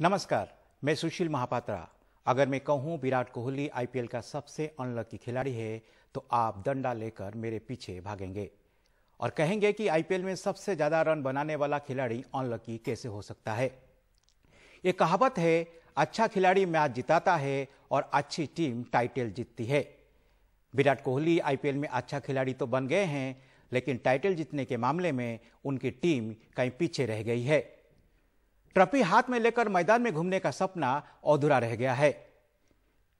नमस्कार, मैं सुशील महापात्रा। अगर मैं कहूँ विराट कोहली आईपीएल का सबसे अनलकी खिलाड़ी है तो आप डंडा लेकर मेरे पीछे भागेंगे। और कहेंगे कि आईपीएल में सबसे ज़्यादा रन बनाने वाला खिलाड़ी अनलकी कैसे हो सकता है? ये कहावत है अच्छा खिलाड़ी मैच जिताता है और अच्छी टीम टाइटल जीतती है। विराट कोहली आईपीएल में अच्छा खिलाड़ी तो बन गए हैं, लेकिन टाइटल जीतने के मामले में उनकी टीम कहीं पीछे रह गई है। ट्रॉफी हाथ में लेकर मैदान में घूमने का सपना अधूरा रह गया है।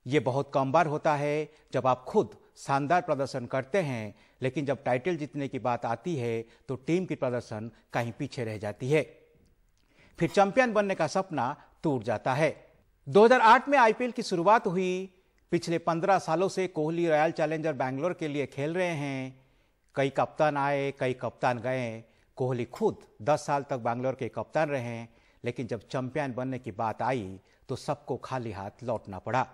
यह बहुत कम बार होता है जब आप खुद शानदार प्रदर्शन करते हैं, लेकिन जब टाइटल जीतने की बात आती है तो टीम की प्रदर्शन कहीं पीछे रह जाती है। फिर चैंपियन बनने का सपना टूट जाता है। 2008 में आईपीएल की शुरुआत हुई। पिछले 15 सालों से कोहली रॉयल चैलेंजर बैंगलोर के लिए खेल रहे हैं। कई कप्तान आए, कई कप्तान गए। कोहली खुद 10 साल तक बैंगलोर के कप्तान रहे। लेकिन जब चैंपियन बनने की बात आई तो सबको खाली हाथ लौटना पड़ा।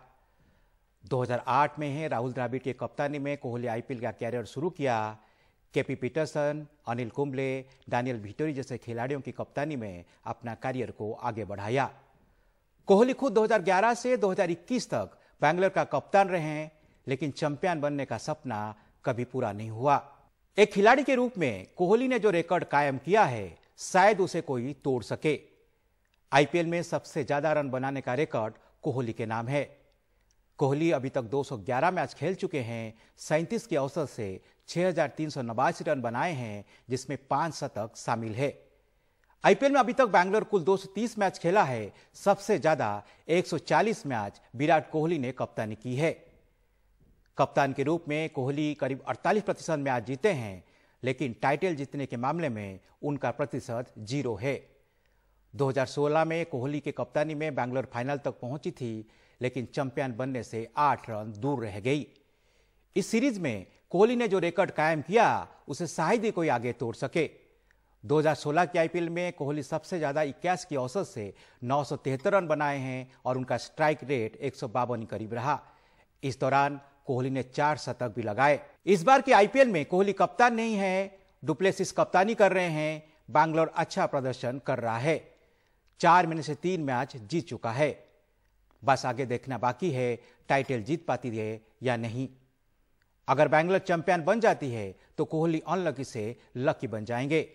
2008 में ही राहुल द्राविड की कप्तानी में कोहली आईपीएल का कैरियर शुरू किया। KP Pietersen, Anil Kumble Daniel Vettori जैसे खिलाड़ियों की कप्तानी में अपना करियर को आगे बढ़ाया। कोहली खुद 2011 से 2021 तक बैंगलोर का कप्तान रहे, लेकिन चैंपियन बनने का सपना कभी पूरा नहीं हुआ। एक खिलाड़ी के रूप में कोहली ने जो रिकॉर्ड कायम किया है, शायद उसे कोई तोड़ सके। आईपीएल में सबसे ज़्यादा रन बनाने का रिकॉर्ड कोहली के नाम है। कोहली अभी तक 211 मैच खेल चुके हैं, सैंतीस के अवसर से छह रन बनाए हैं, जिसमें पाँच शतक शामिल है। आईपीएल में अभी तक बैंगलोर कुल 230 मैच खेला है। सबसे ज़्यादा 140 मैच विराट कोहली ने कप्तानी की है। कप्तान के रूप में कोहली करीब 48 प्रतिशत मैच जीते हैं, लेकिन टाइटल जीतने के मामले में उनका प्रतिशत ज़ीरो है। 2016 में कोहली के कप्तानी में बैंगलोर फाइनल तक पहुँची थी, लेकिन चैंपियन बनने से आठ रन दूर रह गई। इस सीरीज़ में कोहली ने जो रिकॉर्ड कायम किया, उसे शायद ही कोई आगे तोड़ सके। 2016 के आईपीएल में कोहली सबसे ज़्यादा इक्यास की औसत से नौ सौ तिहत्तर रन बनाए हैं और उनका स्ट्राइक रेट एक करीब रहा। इस दौरान कोहली ने चार शतक भी लगाए। इस बार के आईपीएल में कोहली कप्तान नहीं है, डुप्लेसिस कप्तानी कर रहे हैं, बैंगलोर अच्छा प्रदर्शन कर रहा है। चार में से तीन मैच जीत चुका है। बस आगे देखना बाकी है टाइटल जीत पाती है या नहीं। अगर बैंगलोर चैंपियन बन जाती है तो कोहली अनलकी से लकी बन जाएँगे।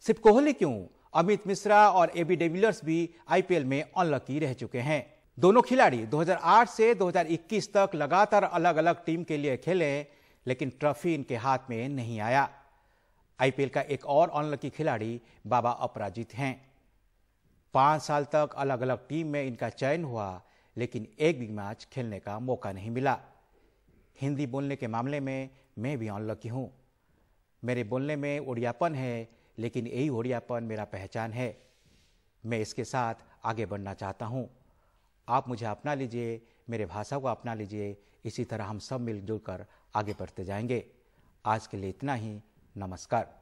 सिर्फ़ कोहली क्यों? अमित मिश्रा और एबी डेविलियर्स भी आईपीएल में अनलकी रह चुके हैं। दोनों खिलाड़ी 2008 से 2021 तक लगातार अलग अलग टीम के लिए खेले, लेकिन ट्रॉफी इनके हाथ में नहीं आया। आईपीएल का एक और अनलकी खिलाड़ी बाबा अपराजित हैं। पाँच साल तक अलग अलग टीम में इनका चयन हुआ, लेकिन एक भी मैच खेलने का मौका नहीं मिला। हिंदी बोलने के मामले में मैं भी अनलकी हूँ। मेरे बोलने में ओडियापन है, लेकिन यही ओडियापन मेरा पहचान है। मैं इसके साथ आगे बढ़ना चाहता हूँ। आप मुझे अपना लीजिए, मेरे भाषा को अपना लीजिए, इसी तरह हम सब मिलजुल कर आगे बढ़ते जाएँगे। आज के लिए इतना ही, नमस्कार।